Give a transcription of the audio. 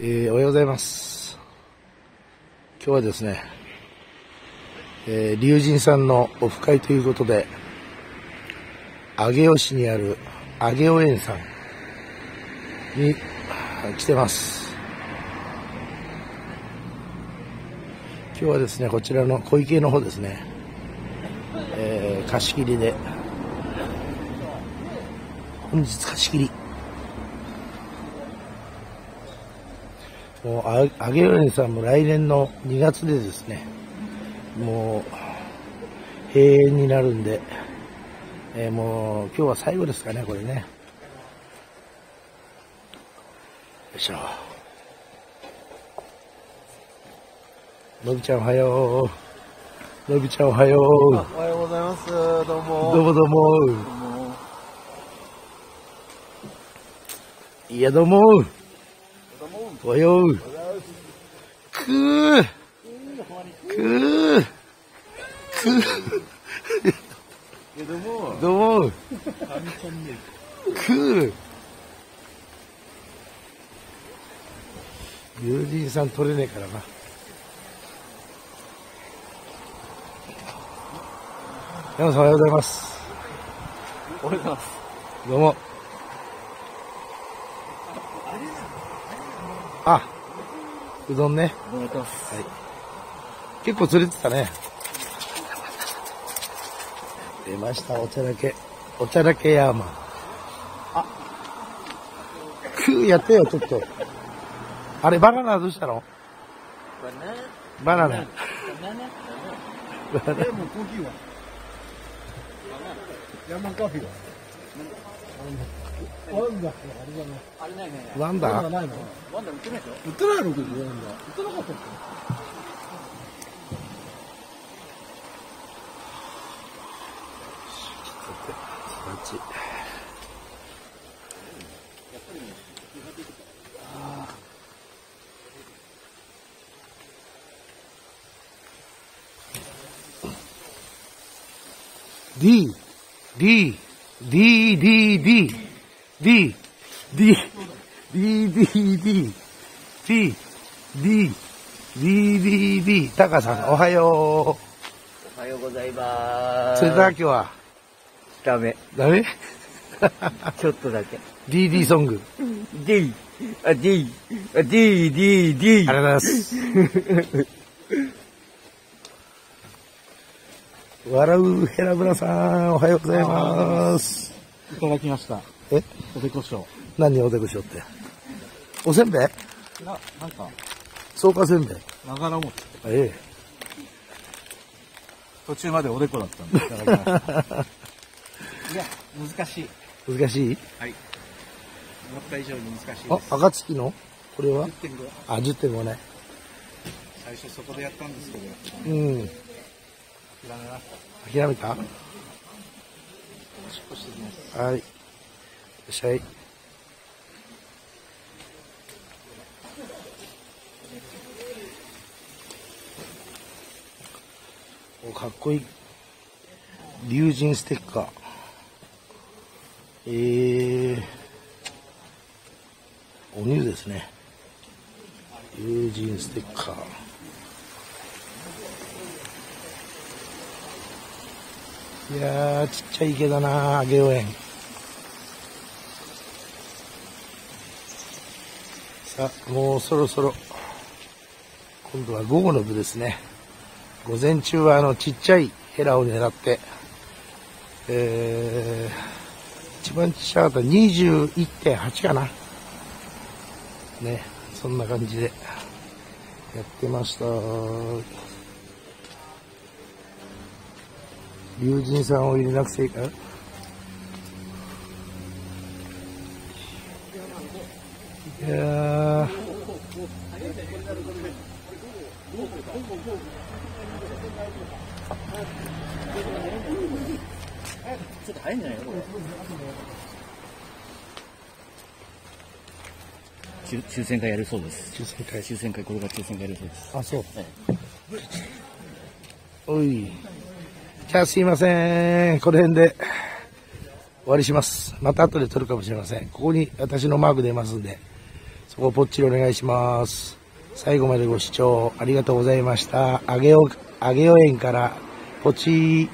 えー、おはようございます。今日はですね、えー、龍神さんのオフ会ということで、上尾市にある上尾園さんに来てます。今日はですね、こちらの小池の方ですね、えー、貸し切りで、本日貸し切り。もう、ああげおれんさんも来年の2月でですね、もう、閉園になるんで、えーもう、今日は最後ですかね、これね。よいしょ。のびちゃんおはよう。のびちゃんおはよう。おはようございます。どうも。どうもどうも。も。いや、どうも。おはよう。くー。くー。くー。どうも。どう？も。神チャンネル。友人さん取れねえからな。山さんおはようございます。おはようございます。どうも。あ、うどんね。お願いします。はい。結構釣れてたね。出ました、お茶だけ。お茶だけヤーマン。あくーやってよ、ちょっと。あれ、バナナどうしたの？バナナ。バナナ。バナえ、もうコーヒーは？ヤンマンカフェは？ワンダあれだね。あれないね。ワンダないのワンダ売ってないでしょ売ってないのけど、ワンダ。売ってなかったっこっち。D, D, D, D, D, D, D, D, D, D, D, D, D, D, D、タカさん、おはよおはようございまう。す。それだけは、ダメ。ダメちょっとだけ。?DD ソング。D、あ、D、あ、D、D、D。ありがとうございます。笑うヘラブラさん、おはようございます。いただきました。え？おでこしょ何おでこしよって？おせんべい？う。な、なんか、草加せんべい。ながらもえ途中までおでこだったんで、いただきました。いや、難しい。え。難しい？はい。思った以上に難しいあで、す。暁の？これは？10.5。あ、10.5ね。最初そこでやったんですけど、うん。諦めました？諦めた？はい。いらっしゃい。お、かっこいい。龍神ステッカー。えー、お乳ですね。龍神ステッカー。いや、ちっちゃい池だなあげお園。さあ、もうそろそろ、今度は午後の部ですね。午前中はあのちっちゃいヘラを狙って、えー、一番ちっちゃかった21.8かな。ね、そんな感じでやってました。龍神さんを入れなくていいかいやーちょっと早いんじゃないの？これ。抽抽選会やるそうです。抽選会抽選会、これが抽選会やるそうです。あ、そう。はいおい。じゃあすいません。この辺で終わりします。また後で撮るかもしれません。ここに私のマーク出ますんで、そこをぽっちりお願いします。最後までご視聴ありがとうございました。あげお、あげお園から、ポチー。